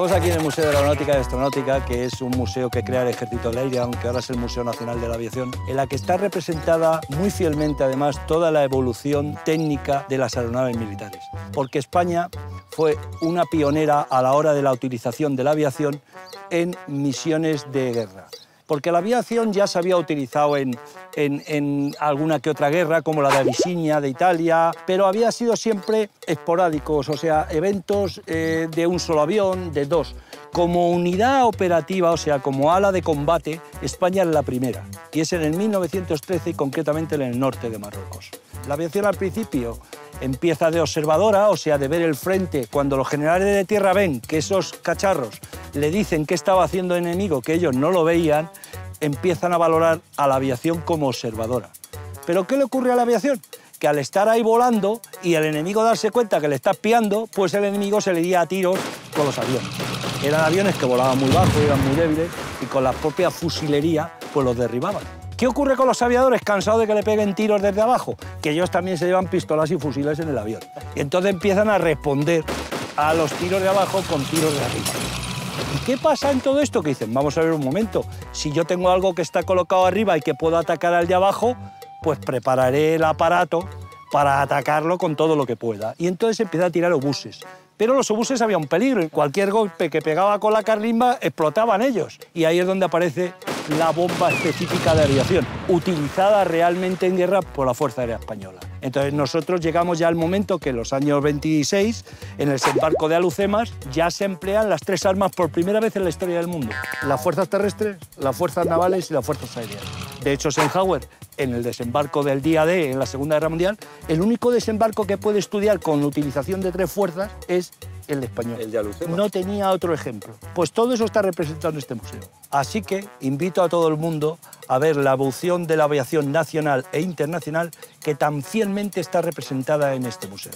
Estamos aquí en el Museo de Aeronáutica y Astronáutica, que es un museo que crea el Ejército del Aire, aunque ahora es el Museo Nacional de la Aviación, en la que está representada muy fielmente, además, toda la evolución técnica de las aeronaves militares. Porque España fue una pionera a la hora de la utilización de la aviación en misiones de guerra porque la aviación ya se había utilizado en, en, alguna que otra guerra, como la de Abisinia, de Italia, pero había sido siempre esporádicos, o sea, eventos eh, de un solo avión, de dos. Como unidad operativa, o sea, como ala de combate, España es la primera, y es en el 1913 y concretamente en el norte de Marruecos. La aviación al principio empieza de observadora, o sea, de ver el frente. Cuando los generales de tierra ven que esos cacharros le dicen qué estaba haciendo el enemigo, que ellos no lo veían, empiezan a valorar a la aviación como observadora. ¿Pero qué le ocurre a la aviación? Que al estar ahí volando y el enemigo darse cuenta que le está espiando, pues el enemigo se le iría a tiros con los aviones. Eran aviones que volaban muy bajo, eran muy débiles y con la propia fusilería pues los derribaban. ¿Qué ocurre con los aviadores cansados de que le peguen tiros desde abajo? Que ellos también se llevan pistolas y fusiles en el avión. Y entonces empiezan a responder a los tiros de abajo con tiros de arriba. ¿Y qué pasa en todo esto? Que dicen, vamos a ver un momento, si yo tengo algo que está colocado arriba y que puedo atacar al de abajo, pues prepararé el aparato para atacarlo con todo lo que pueda. Y entonces empieza a tirar obuses. Pero los obuses había un peligro. Cualquier golpe que pegaba con la carlimba explotaban ellos. Y ahí es donde aparece la bomba específica de aviación, utilizada realmente en guerra por la Fuerza Aérea Española. Entonces nosotros llegamos ya al momento que en los años 26, en el desembarco de Alucemas, ya se emplean las tres armas por primera vez en la historia del mundo. Las fuerzas terrestres, las fuerzas navales y las fuerzas aéreas. De hecho, Eisenhower, en el desembarco del día D en la Segunda Guerra Mundial, el único desembarco que puede estudiar con la utilización de tres fuerzas es el español. El de Alucemas. No tenía otro ejemplo. Pues todo eso está representado en este museo. Así que invito a todo el mundo a ver la evolución de la aviación nacional e internacional que tan fielmente está representada en este museo.